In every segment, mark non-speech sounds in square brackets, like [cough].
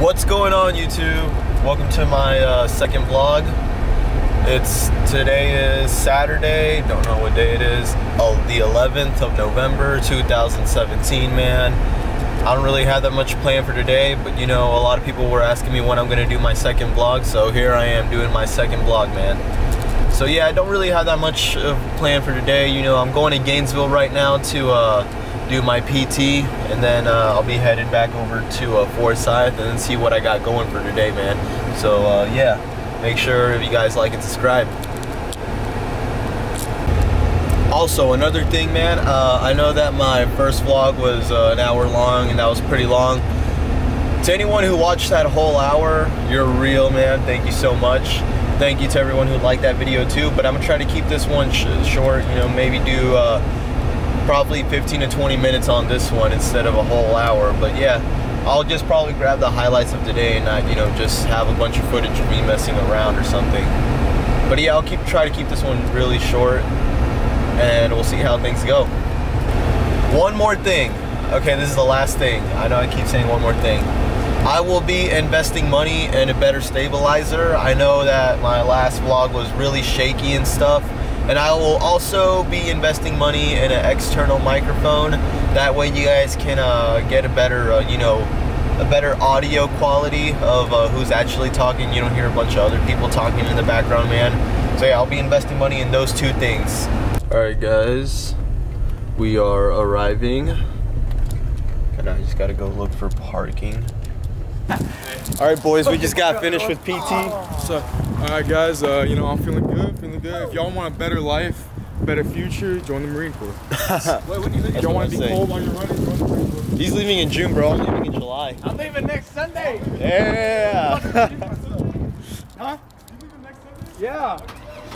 What's going on YouTube? Welcome to my uh, second vlog. It's today is Saturday, don't know what day it is. Oh, the 11th of November 2017, man. I don't really have that much planned for today, but you know, a lot of people were asking me when I'm gonna do my second vlog, so here I am doing my second vlog, man. So yeah, I don't really have that much plan for today. You know, I'm going to Gainesville right now to uh, do my PT, and then uh, I'll be headed back over to uh, Forsyth and see what I got going for today, man. So uh, yeah, make sure if you guys like and subscribe. Also, another thing, man, uh, I know that my first vlog was uh, an hour long, and that was pretty long. To anyone who watched that whole hour, you're real, man. Thank you so much thank you to everyone who liked that video too but i'm gonna try to keep this one sh short you know maybe do uh, probably 15 to 20 minutes on this one instead of a whole hour but yeah i'll just probably grab the highlights of today and not you know just have a bunch of footage of me messing around or something but yeah i'll keep try to keep this one really short and we'll see how things go one more thing okay this is the last thing i know i keep saying one more thing I will be investing money in a better stabilizer. I know that my last vlog was really shaky and stuff. And I will also be investing money in an external microphone. That way you guys can uh, get a better, uh, you know, a better audio quality of uh, who's actually talking. You don't hear a bunch of other people talking in the background, man. So yeah, I'll be investing money in those two things. All right, guys, we are arriving. And I just gotta go look for parking. [laughs] All right, boys, we just got finished with PT. So, all right, guys, uh, you know, I'm feeling good, feeling good. If y'all want a better life, better future, join the Marine Corps. [laughs] Wait, when you leave? Y'all want to be say. cold while you're running? Join the Marine Corps. He's leaving in June, bro. I'm leaving in July. I'm leaving next Sunday. Yeah. huh? You leaving next Sunday? Yeah.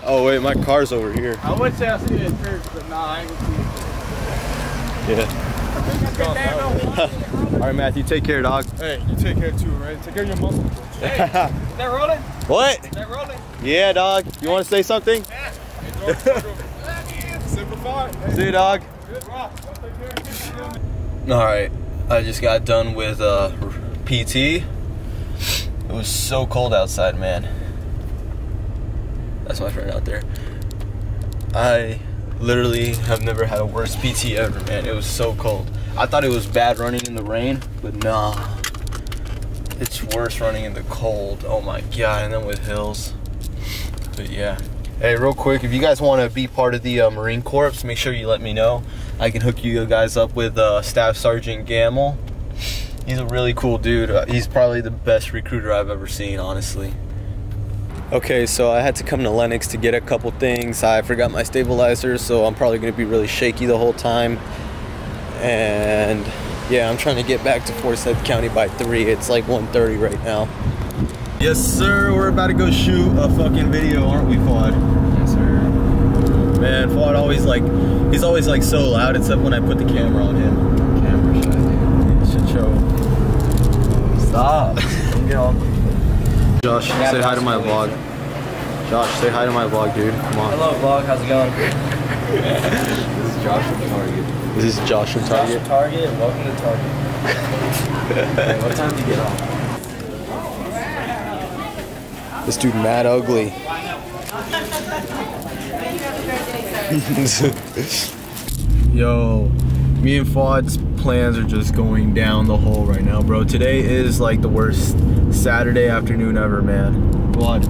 Oh, wait, my car's over here. I would say I'll see you at church, but nah, I ain't gonna see you. Yeah. All right, Matthew, take care, dog. Hey, you take care too, right? Take care of your muscles. [laughs] hey, is that rolling? What? Is that rolling? Yeah, dog. You want to say something? Yeah. [laughs] Simplify. Hey. See you, dog. All right, I just got done with uh, PT. It was so cold outside, man. That's my friend out there. I literally have never had a worse PT ever, man. It was so cold. I thought it was bad running in the rain, but nah. It's worse running in the cold. Oh my god, and then with hills. But yeah. Hey, real quick, if you guys want to be part of the uh, Marine Corps, make sure you let me know. I can hook you guys up with uh, Staff Sergeant Gamble. He's a really cool dude. Uh, he's probably the best recruiter I've ever seen, honestly. Okay, so I had to come to Lenox to get a couple things. I forgot my stabilizer, so I'm probably going to be really shaky the whole time. And yeah, I'm trying to get back to Forsyth County by 3. It's like 1.30 right now. Yes, sir. We're about to go shoot a fucking video, aren't we, Fuad? Yes, sir. Man, Fuad always like, he's always like so loud, except when I put the camera on him. Camera shy, dude. Shit show. Stop. Get on. Josh, yeah, say hi to my vlog. Josh, say hi to my vlog, dude. Come on. Hello, vlog. How's it going? this is Josh from Target. This is Josh from Target. Josh from Target. Welcome to Target. [laughs] hey, what time do you get off? This dude mad ugly. [laughs] Yo, me and Fuad's plans are just going down the hole right now, bro. Today is like the worst Saturday afternoon ever, man. What?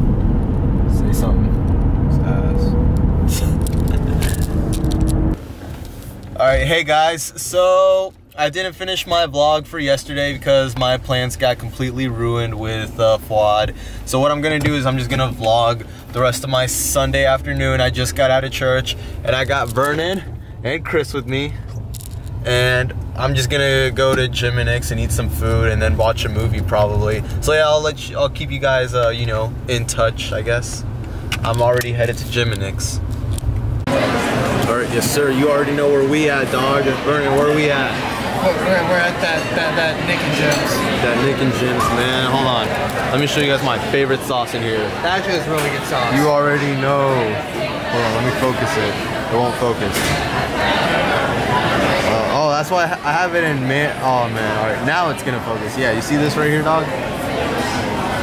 Say something. [laughs] Alright, hey guys. So, I didn't finish my vlog for yesterday because my plans got completely ruined with uh, Fuad. So what I'm gonna do is I'm just gonna vlog the rest of my Sunday afternoon. I just got out of church and I got Vernon and Chris with me and I'm just gonna go to Jim 'N Nick's and eat some food and then watch a movie probably. So yeah, I'll let you, I'll keep you guys, uh, you know, in touch, I guess. I'm already headed to Jim 'N Nick's. All right, yes sir, you already know where we at, dog. Vernon, where are we at? We're, we're at that, that, that Nick and Jim's. That Nick and Jim's, man. Hold on. Let me show you guys my favorite sauce in here. Actually, it's really good sauce. You already know. Hold on, let me focus it. It won't focus that's why I have it in man. Oh man, all right, now it's gonna focus. Yeah, you see this right here, dog?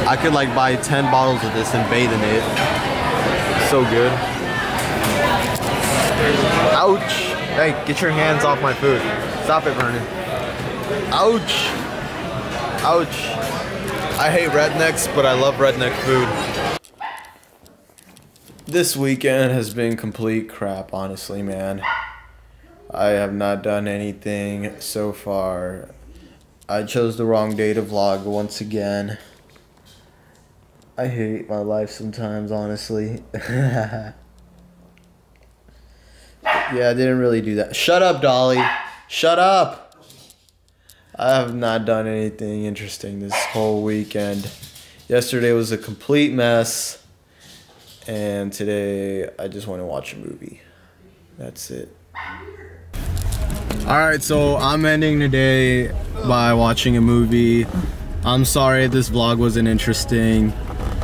I could like buy 10 bottles of this and bathe in it. So good. Ouch. Hey, get your hands off my food. Stop it, Vernon. Ouch. Ouch. I hate rednecks, but I love redneck food. This weekend has been complete crap, honestly, man. I have not done anything so far. I chose the wrong day to vlog once again. I hate my life sometimes, honestly. [laughs] yeah, I didn't really do that. Shut up, Dolly. Shut up. I have not done anything interesting this whole weekend. Yesterday was a complete mess. And today I just want to watch a movie. That's it. Alright, so I'm ending today by watching a movie. I'm sorry this vlog wasn't interesting.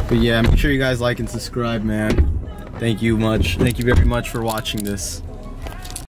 But yeah, make sure you guys like and subscribe, man. Thank you much. Thank you very much for watching this.